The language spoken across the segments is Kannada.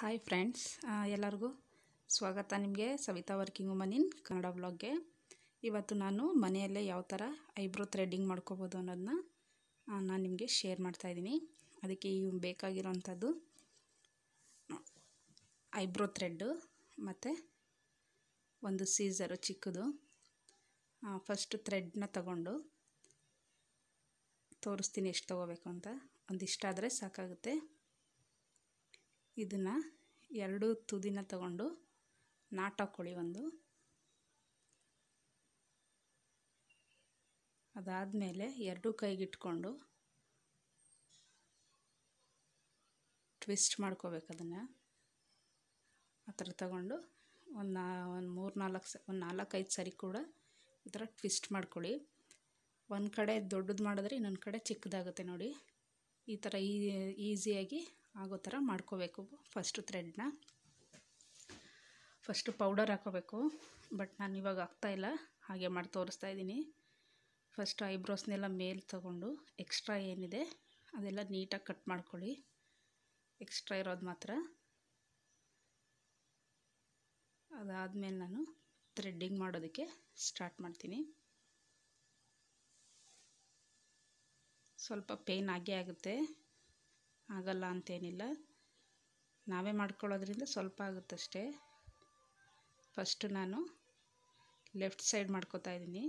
ಹಾಯ್ ಫ್ರೆಂಡ್ಸ್ ಎಲ್ಲರಿಗೂ ಸ್ವಾಗತ ನಿಮಗೆ. Savitha working woman in Kannada ಬ್ಲಾಗ್ಗೆ ಇವತ್ತು ನಾನು ಮನೆಯಲ್ಲೇ ಯಾವ ಥರ ಐಬ್ರೋ ಥ್ರೆಡ್ಡಿಂಗ್ ಮಾಡ್ಕೋಬೋದು ಅನ್ನೋದನ್ನ ನಾನು ನಿಮಗೆ ಶೇರ್ ಮಾಡ್ತಾಯಿದ್ದೀನಿ ಅದಕ್ಕೆ ಇವು ಬೇಕಾಗಿರೋವಂಥದ್ದು ಐಬ್ರೋ ಥ್ರೆಡ್ಡು ಮತ್ತು ಒಂದು ಸೀಸರು ಚಿಕ್ಕದು. ಫಸ್ಟ್ ಥ್ರೆಡ್ನ ತಗೊಂಡು ತೋರಿಸ್ತೀನಿ ಎಷ್ಟು ತೊಗೋಬೇಕು ಅಂತ. ಒಂದಿಷ್ಟಾದರೆ ಸಾಕಾಗುತ್ತೆ. ಇದನ್ನು ಎರಡು ತುದಿನ ತಗೊಂಡು ನಾಟಕೊಳ್ಳಿ ಒಂದು. ಅದಾದಮೇಲೆ ಎರಡು ಕೈಗಿಟ್ಕೊಂಡು ಟ್ವಿಸ್ಟ್ ಮಾಡ್ಕೋಬೇಕು ಅದನ್ನು. ಆ ಥರ ತಗೊಂಡು ಒಂದು ನಾ, ಒಂದು ಮೂರು ನಾಲ್ಕು ಸ, ಒಂದು ನಾಲ್ಕೈದು ಸರಿ ಕೂಡ ಈ ಥರ ಟ್ವಿಸ್ಟ್ ಮಾಡ್ಕೊಳ್ಳಿ. ಒಂದು ಕಡೆ ದೊಡ್ಡದು ಮಾಡಿದ್ರೆ ಇನ್ನೊಂದು ಕಡೆ ಚಿಕ್ಕದಾಗುತ್ತೆ ನೋಡಿ. ಈ ಥರ ಈ, ಈಸಿಯಾಗಿ ಆಗೋ ಥರ ಮಾಡ್ಕೋಬೇಕು. ಫಸ್ಟು ಥ್ರೆಡ್ನ ಫಸ್ಟು ಪೌಡರ್ ಹಾಕೋಬೇಕು. ಬಟ್ ನಾನು ಇವಾಗ ಹಾಕ್ತಾಯಿಲ್ಲ ಹಾಗೆ ಮಾಡಿ ತೋರಿಸ್ತಾ ಇದ್ದೀನಿ. ಫಸ್ಟ್ ಐಬ್ರೋಸ್ನೆಲ್ಲ ಮೇಲೆ ತಗೊಂಡು ಎಕ್ಸ್ಟ್ರಾ ಏನಿದೆ ಅದೆಲ್ಲ ನೀಟಾಗಿ ಕಟ್ ಮಾಡ್ಕೊಳ್ಳಿ. ಎಕ್ಸ್ಟ್ರಾ ಇರೋದು ಮಾತ್ರ. ಅದಾದಮೇಲೆ ನಾನು ಥ್ರೆಡ್ಡಿಂಗ್ ಮಾಡೋದಕ್ಕೆ ಸ್ಟಾರ್ಟ್ ಮಾಡ್ತೀನಿ. ಸ್ವಲ್ಪ ಪೇಯ್ನ್ ಆಗೇ ಆಗುತ್ತೆ. ಆಗಲ್ಲ ಅಂತೇನಿಲ್ಲ. ನಾವೇ ಮಾಡ್ಕೊಳ್ಳೋದ್ರಿಂದ ಸ್ವಲ್ಪ ಆಗುತ್ತಷ್ಟೇ. ಫಸ್ಟು ನಾನು ಲೆಫ್ಟ್ ಸೈಡ್ ಮಾಡ್ಕೋತಾ ಇದ್ದೀನಿ.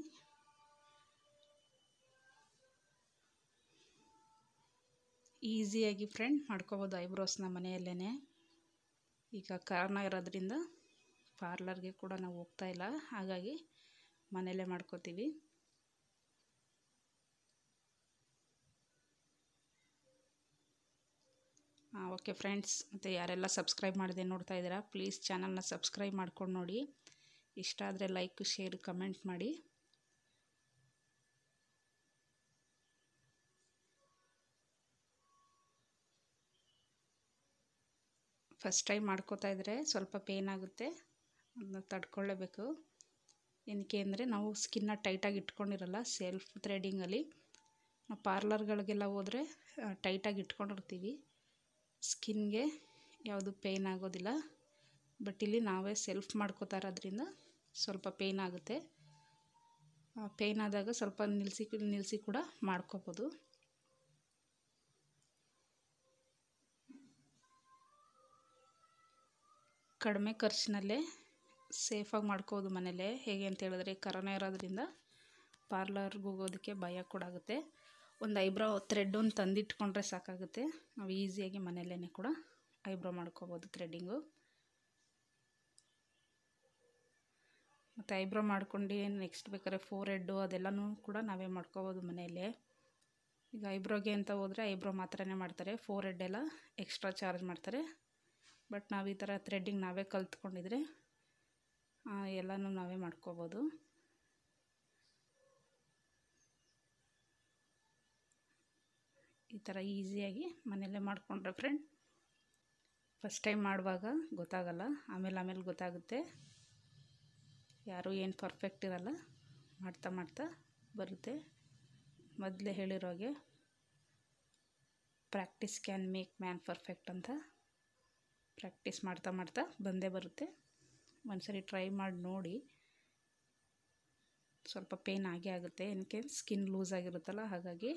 ಈಸಿಯಾಗಿ ಫ್ರೆಂಡ್ ಮಾಡ್ಕೋಬೋದು ಐಬ್ರೋಸ್ನ ಮನೆಯಲ್ಲೇ ಈಗ ಕಾರಣ ಇರೋದ್ರಿಂದ ಪಾರ್ಲರ್ಗೆ ಕೂಡ ನಾವು ಹೋಗ್ತಾ ಇಲ್ಲ. ಹಾಗಾಗಿ ಮನೆಯಲ್ಲೇ ಮಾಡ್ಕೋತೀವಿ. ಓಕೆ ಫ್ರೆಂಡ್ಸ್, ಮತ್ತು ಯಾರೆಲ್ಲ ಸಬ್ಸ್ಕ್ರೈಬ್ ಮಾಡಿದೆ ನೋಡ್ತಾ ಇದ್ದೀರಾ, ಪ್ಲೀಸ್ ಚಾನಲ್ನ ಸಬ್ಸ್ಕ್ರೈಬ್ ಮಾಡ್ಕೊಂಡು ನೋಡಿ. ಇಷ್ಟ ಆದರೆ ಲೈಕ್, ಶೇರ್, ಕಮೆಂಟ್ ಮಾಡಿ. ಫಸ್ಟ್ ಟೈಮ್ ಮಾಡ್ಕೋತಾ ಇದ್ದರೆ ಸ್ವಲ್ಪ ಪೇನ್ ಆಗುತ್ತೆ, ಅದನ್ನ ತಡ್ಕೊಳ್ಳೇಬೇಕು. ಏನಕ್ಕೆ ಅಂದರೆ ನಾವು ಸ್ಕಿನ್ನ ಟೈಟಾಗಿ ಇಟ್ಕೊಂಡಿರಲ್ಲ, ಸೆಲ್ಫ್ ಥ್ರೆಡಿಂಗಲ್ಲಿ. ಪಾರ್ಲರ್ಗಳಿಗೆಲ್ಲ ಹೋದರೆ ಟೈಟಾಗಿ ಇಟ್ಕೊಂಡಿರ್ತೀವಿ. ಸ್ಕಿನ್ಗೆ ಯಾವುದು ಪೇಯ್ನ್ ಆಗೋದಿಲ್ಲ. ಬಟ್ ಇಲ್ಲಿ ನಾವೇ ಸೆಲ್ಫ್ ಮಾಡ್ಕೋತಾ ಇರೋದ್ರಿಂದ ಸ್ವಲ್ಪ ಪೇಯ್ನ್ ಆಗುತ್ತೆ. ಪೇಯ್ನ್ ಆದಾಗ ಸ್ವಲ್ಪ ನಿಲ್ಲಿಸಿ ನಿಲ್ಲಿಸಿ ಕೂಡ ಮಾಡ್ಕೋಬೋದು. ಕಡಿಮೆ ಖರ್ಚಿನಲ್ಲೇ ಸೇಫಾಗಿ ಮಾಡ್ಕೋದು ಮನೆಯಲ್ಲೇ ಹೇಗೆ ಅಂತ ಹೇಳಿದ್ರೆ ಕರೋನಾ ಇರೋದ್ರಿಂದ ಪಾರ್ಲರ್ಗೆ ಹೋಗೋದಕ್ಕೆ ಭಯ ಕೂಡ ಆಗುತ್ತೆ. ಒಂದು ಐಬ್ರೋ ಥ್ರೆಡ್ ಒಂದು ತಂದಿಟ್ಕೊಂಡ್ರೆ ಸಾಕಾಗುತ್ತೆ. ನಾವು ಈಸಿಯಾಗಿ ಮನೆಯಲ್ಲೇ ಕೂಡ ಐಬ್ರೋ ಮಾಡ್ಕೋಬೋದು ಥ್ರೆಡ್ಡಿಂಗು ಮತ್ತು ಐಬ್ರೋ ಮಾಡ್ಕೊಂಡು ನೆಕ್ಸ್ಟ್ ಬೇಕಾದ್ರೆ ಫೋರ್ ಹೆಡ್ಡು ಅದೆಲ್ಲನೂ ಕೂಡ ನಾವೇ ಮಾಡ್ಕೋಬೋದು ಮನೆಯಲ್ಲೇ. ಈಗ ಐಬ್ರೋಗೆ ಅಂತ ಹೋದರೆ ಐಬ್ರೋ ಮಾತ್ರನೇ ಮಾಡ್ತಾರೆ. ಫೋರ್ ಹೆಡ್ ಎಲ್ಲ ಎಕ್ಸ್ಟ್ರಾ ಚಾರ್ಜ್ ಮಾಡ್ತಾರೆ. ಬಟ್ ನಾವು ಈ ಥರ ಥ್ರೆಡ್ಡಿಂಗ್ ನಾವೇ ಕಲ್ತ್ಕೊಂಡಿದ್ರೆ ಎಲ್ಲನೂ ನಾವೇ ಮಾಡ್ಕೋಬೋದು. ಈ ಥರ ಈಸಿಯಾಗಿ ಮನೆಯಲ್ಲೇ ಮಾಡಿಕೊಂಡ್ರೆ ಫ್ರೆಂಡ್ ಫಸ್ಟ್ ಟೈಮ್ ಮಾಡುವಾಗ ಗೊತ್ತಾಗಲ್ಲ, ಆಮೇಲೆ ಆಮೇಲೆ ಗೊತ್ತಾಗುತ್ತೆ. ಯಾರೂ ಏನು ಪರ್ಫೆಕ್ಟ್ ಇರಲ್ಲ, ಮಾಡ್ತಾ ಮಾಡ್ತಾ ಬರುತ್ತೆ. ಮೊದಲೇ ಹೇಳಿರೋಗೆ practice can make man perfect ಅಂತ ಪ್ರಾಕ್ಟೀಸ್ ಮಾಡ್ತಾ ಮಾಡ್ತಾ ಬಂದೇ ಬರುತ್ತೆ. ಒಂದ್ಸರಿ ಟ್ರೈ ಮಾಡಿ ನೋಡಿ, ಸ್ವಲ್ಪ ಪೇನ್ ಆಗೇ ಆಗುತ್ತೆ. ಏನಕ್ಕೆ ಸ್ಕಿನ್ ಲೂಸ್ ಆಗಿರುತ್ತಲ್ಲ, ಹಾಗಾಗಿ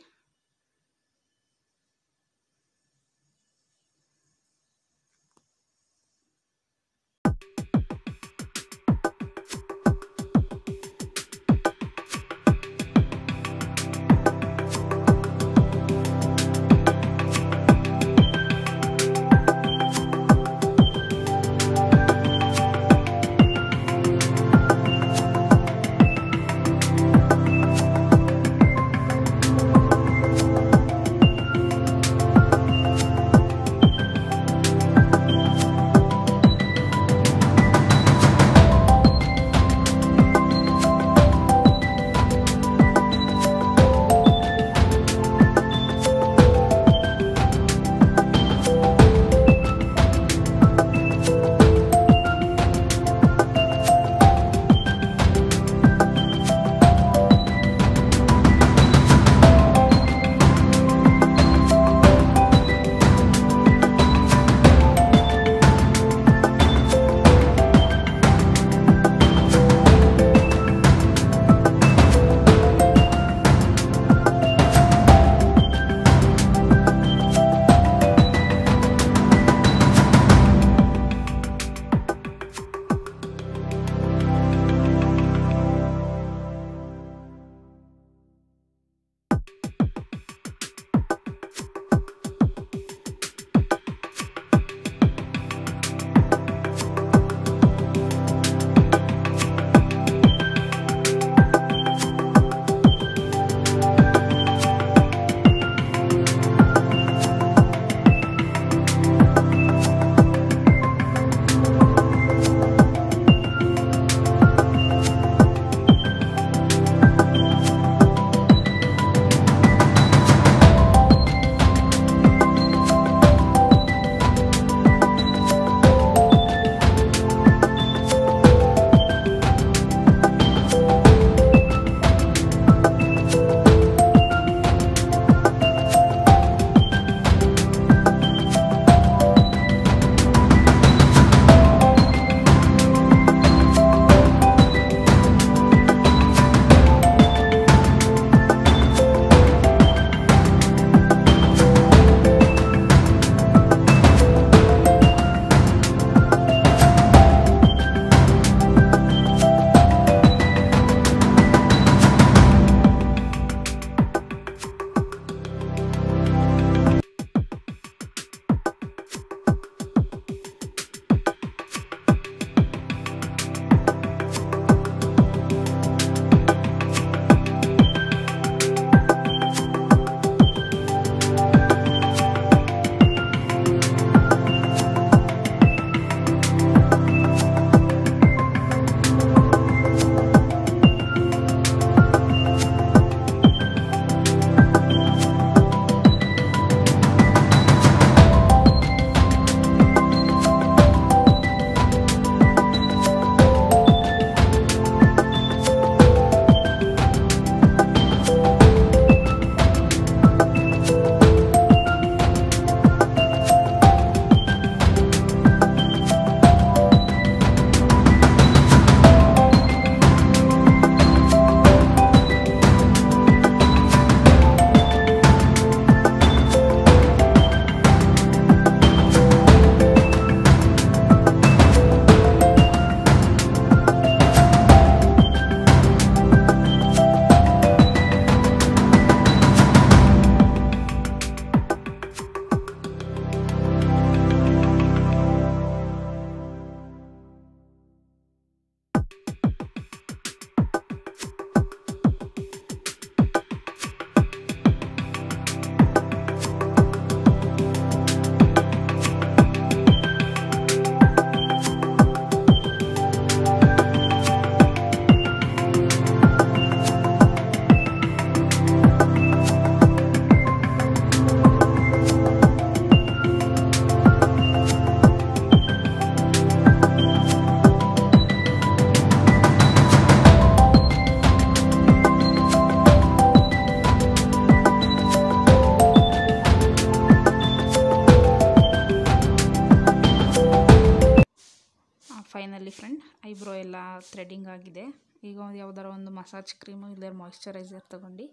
ಥ್ರೆಡಿಂಗ್ ಆಗಿದೆ. ಈಗ ಒಂದು ಯಾವ್ದಾರ ಒಂದು ಮಸಾಜ್ ಕ್ರೀಮು ಇಲ್ಲದೇ ಮಾಯಿಶ್ಚರೈಸರ್ ತೊಗೊಂಡು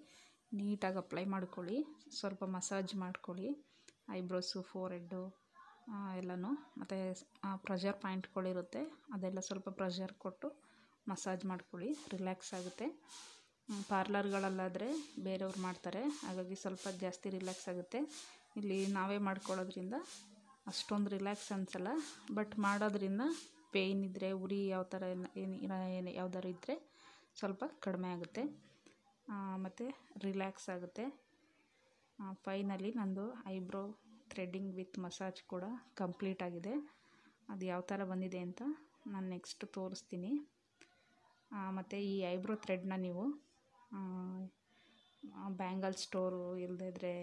ನೀಟಾಗಿ ಅಪ್ಲೈ ಮಾಡ್ಕೊಳ್ಳಿ. ಸ್ವಲ್ಪ ಮಸಾಜ್ ಮಾಡ್ಕೊಳ್ಳಿ. ಐಬ್ರೋಸು ಫೋರ್ ಹೆಡ್ಡು ಎಲ್ಲನೂ. ಮತ್ತು ಪ್ರೆಷರ್ ಪಾಯಿಂಟ್ಗಳಿರುತ್ತೆ ಅದೆಲ್ಲ ಸ್ವಲ್ಪ ಪ್ರೆಷರ್ ಕೊಟ್ಟು ಮಸಾಜ್ ಮಾಡ್ಕೊಳ್ಳಿ. ರಿಲ್ಯಾಕ್ಸ್ ಆಗುತ್ತೆ. ಪಾರ್ಲರ್ಗಳಲ್ಲಾದರೆ ಬೇರೆಯವ್ರು ಮಾಡ್ತಾರೆ. ಹಾಗಾಗಿ ಸ್ವಲ್ಪ ಜಾಸ್ತಿ ರಿಲ್ಯಾಕ್ಸ್ ಆಗುತ್ತೆ. ಇಲ್ಲಿ ನಾವೇ ಮಾಡ್ಕೊಳ್ಳೋದ್ರಿಂದ ಅಷ್ಟೊಂದು ರಿಲ್ಯಾಕ್ಸ್ ಅನಿಸಲ್ಲ. ಬಟ್ ಮಾಡೋದ್ರಿಂದ ಪೇಯ್ನ್ ಇದ್ದರೆ ಉರಿ ಯಾವ ಥರ ಏನು ಯಾವ್ದಾದ್ರು ಇದ್ದರೆ ಸ್ವಲ್ಪ ಕಡಿಮೆ ಆಗುತ್ತೆ. ಮತ್ತು ರಿಲ್ಯಾಕ್ಸ್ ಆಗುತ್ತೆ. ಫೈನಲಿ ನಂದು ಐಬ್ರೋ ಥ್ರೆಡ್ಡಿಂಗ್ ವಿತ್ ಮಸಾಜ್ ಕೂಡ ಕಂಪ್ಲೀಟ್ ಆಗಿದೆ. ಅದು ಯಾವ ಥರ ಬಂದಿದೆ ಅಂತ ನಾನು ನೆಕ್ಸ್ಟ್ ತೋರಿಸ್ತೀನಿ. ಮತ್ತು ಈ ಐಬ್ರೋ ಥ್ರೆಡ್ನ ನೀವು ಬ್ಯಾಂಗಲ್ ಸ್ಟೋರು ಇಲ್ಲದಿದ್ರೆ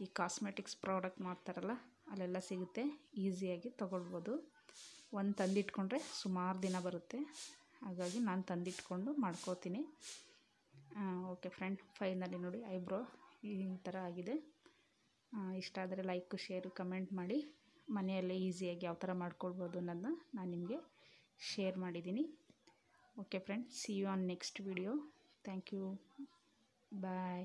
ಈ ಕಾಸ್ಮೆಟಿಕ್ಸ್ ಪ್ರಾಡಕ್ಟ್ ಮಾಡ್ತಾರಲ್ಲ, ಅಲ್ಲೆಲ್ಲ ಸಿಗುತ್ತೆ. ಈಸಿಯಾಗಿ ತೊಗೊಳ್ಬೋದು. ಒಂದು ತಂದಿಟ್ಕೊಂಡ್ರೆ ಸುಮಾರು ದಿನ ಬರುತ್ತೆ. ಹಾಗಾಗಿ ನಾನು ತಂದಿಟ್ಕೊಂಡು ಮಾಡ್ಕೋತೀನಿ. ಓಕೆ ಫ್ರೆಂಡ್, ಫೈನಲಿ ನೋಡಿ ಐಬ್ರೋ ಈ ಥರ ಆಗಿದೆ. ಇಷ್ಟ ಆದರೆ ಲೈಕು, ಶೇರು, ಕಮೆಂಟ್ ಮಾಡಿ. ಮನೆಯಲ್ಲೇ ಈಸಿಯಾಗಿ ಯಾವ ಥರ ಮಾಡ್ಕೊಳ್ಬೋದು ಅನ್ನೋದನ್ನ ನಾನು ನಿಮಗೆ ಶೇರ್ ಮಾಡಿದ್ದೀನಿ. Okay friend see you on next video thank you bye